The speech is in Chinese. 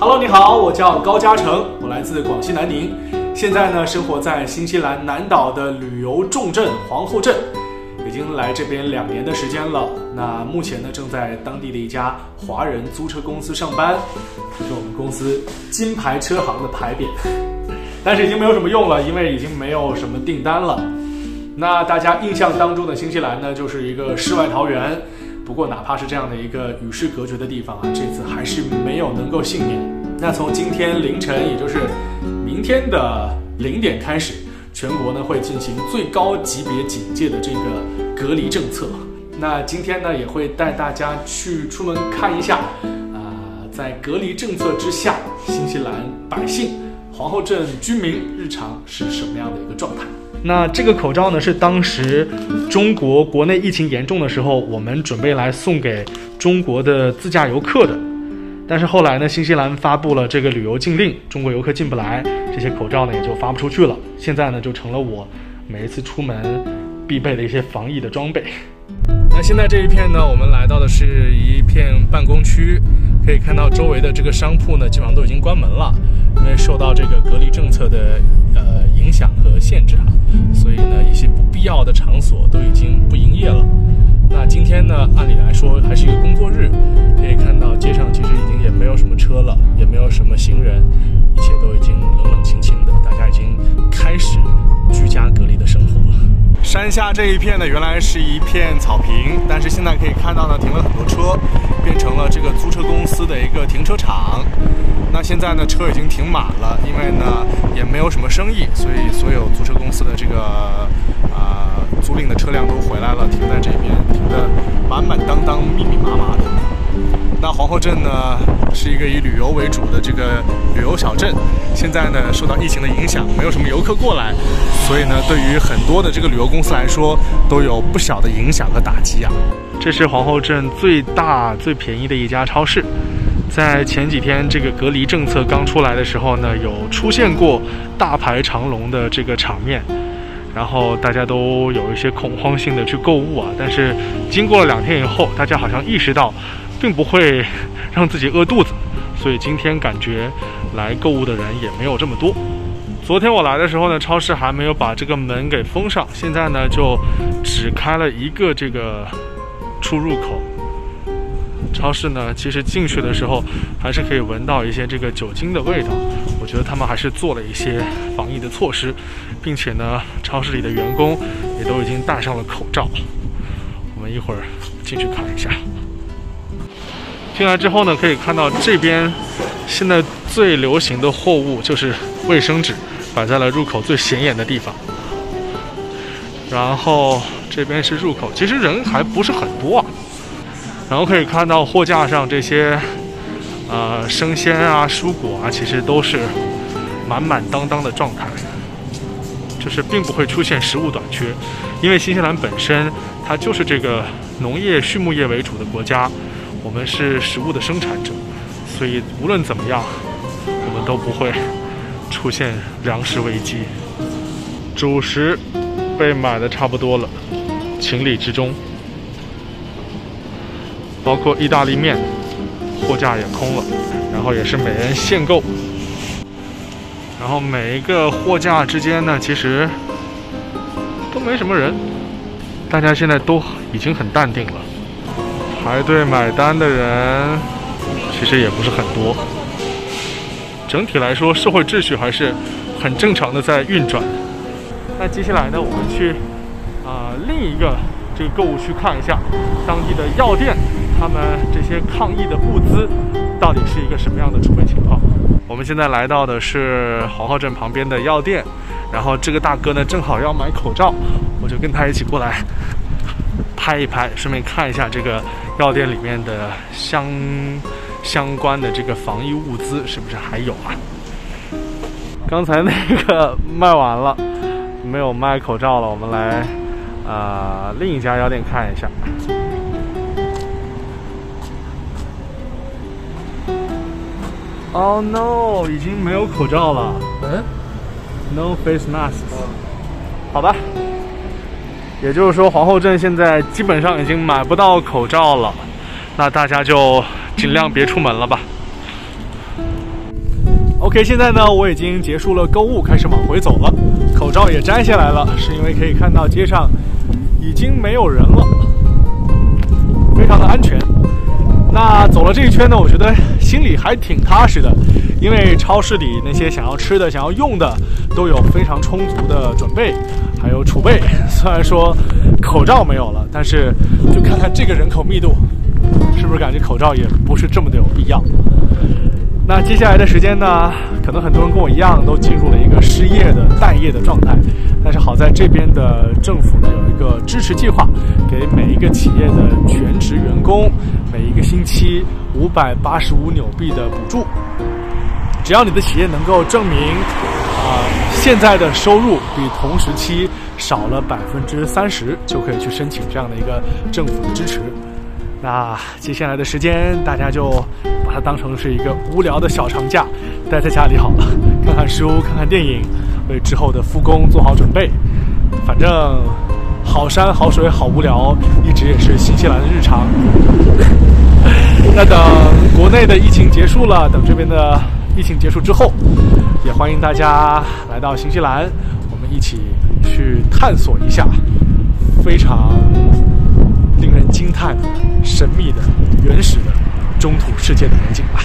Hello，你好，我叫高嘉诚，我来自广西南宁，现在呢生活在新西兰南岛的旅游重镇皇后镇，已经来这边两年的时间了。那目前呢正在当地的一家华人租车公司上班，这是我们公司金牌车行的牌匾，但是已经没有什么用了，因为已经没有什么订单了。那大家印象当中的新西兰呢，就是一个世外桃源。不过，哪怕是这样的一个与世隔绝的地方啊，这次还是没有能够幸免。那从今天凌晨，也就是明天的零点开始，全国呢会进行最高级别警戒的这个隔离政策。那今天呢，也会带大家去出门看一下，啊，在隔离政策之下，新西兰百姓、皇后镇居民日常是什么样的一个状态。那这个口罩呢，是当时中国国内疫情严重的时候，我们准备来送给中国的自驾游客的。但是后来呢，新西兰发布了这个旅游禁令，中国游客进不来，这些口罩呢也就发不出去了。现在呢，就成了我每一次出门必备的一些防疫的装备。那现在这一片呢，我们来到的是一片办公区，可以看到周围的这个商铺呢，基本上都已经关门了，因为受到这个隔离政策的呃影响和限制哈，所以呢，一些不必要的场所都已经不营业了。那今天呢，按理来说还是有下这一片呢，原来是一片草坪，但是现在可以看到呢，停了很多车，变成了这个租车公司的一个停车场。那现在呢，车已经停满了，因为呢也没有什么生意，所以所有租车公司的这个啊租赁的车辆都回来了，停在这边，停的满满当当、密密麻麻。那皇后镇呢，是一个以旅游为主的这个旅游小镇，现在呢受到疫情的影响，没有什么游客过来，所以呢，对于很多的这个旅游公司来说，都有不小的影响和打击啊。这是皇后镇最大、最便宜的一家超市。在前几天这个隔离政策刚出来的时候呢，有出现过大排长龙的这个场面，然后大家都有一些恐慌性的去购物啊。但是经过了两天以后，大家好像意识到。并不会让自己饿肚子，所以今天感觉来购物的人也没有这么多。昨天我来的时候呢，超市还没有把这个门给封上，现在呢就只开了一个这个出入口。超市呢，其实进去的时候还是可以闻到一些这个酒精的味道。我觉得他们还是做了一些防疫的措施，并且呢，超市里的员工也都已经戴上了口罩。我们一会儿进去看一下。进来之后呢，可以看到这边现在最流行的货物就是卫生纸，摆在了入口最显眼的地方。然后这边是入口，其实人还不是很多啊。然后可以看到货架上这些呃生鲜啊、蔬果啊，其实都是满满当当的状态，就是并不会出现食物短缺，因为新西兰本身它就是这个农业、畜牧业为主的国家。我们是食物的生产者，所以无论怎么样，我们都不会出现粮食危机。主食被买的差不多了，情理之中。包括意大利面，货架也空了，然后也是每人限购。然后每一个货架之间呢，其实都没什么人，大家现在都已经很淡定了。排队买单的人其实也不是很多，整体来说社会秩序还是很正常的在运转。那接下来呢，我们去啊另一个这个购物区看一下当地的药店，他们这些抗疫的物资到底是一个什么样的储备情况。我们现在来到的是皇后镇旁边的药店，然后这个大哥呢正好要买口罩，我就跟他一起过来拍一拍，顺便看一下这个。药店里面的相相关的这个防疫物资是不是还有啊？刚才那个卖完了，没有卖口罩了。我们来啊另一家药店看一下。Oh no，已经没有口罩了。嗯？No face masks。好吧。也就是说，皇后镇现在基本上已经买不到口罩了，那大家就尽量别出门了吧。OK，现在呢，我已经结束了购物，开始往回走了，口罩也摘下来了，是因为可以看到街上已经没有人了，非常的安全。那走了这一圈呢，我觉得心里还挺踏实的，因为超市里那些想要吃的、想要用的都有非常充足的准备，还有储备。虽然说口罩没有了，但是就看看这个人口密度，是不是感觉口罩也不是这么的有必要？那接下来的时间呢，可能很多人跟我一样都进入了一个失业的待业的状态，但是好在这边的政府呢有一个支持计划，给每一个企业的全职员工每一个星期五百八十五纽币的补助，只要你的企业能够证明啊现在的收入比同时期少了百分之三十，就可以去申请这样的一个政府的支持。那接下来的时间，大家就把它当成是一个无聊的小长假，待在家里好了，看看书，看看电影，为之后的复工做好准备。反正好山好水好无聊，一直也是新西兰的日常。那等国内的疫情结束了，等这边的疫情结束之后，也欢迎大家来到新西兰，我们一起去探索一下非常。令人惊叹、神秘的、原始的中土世界的美景吧。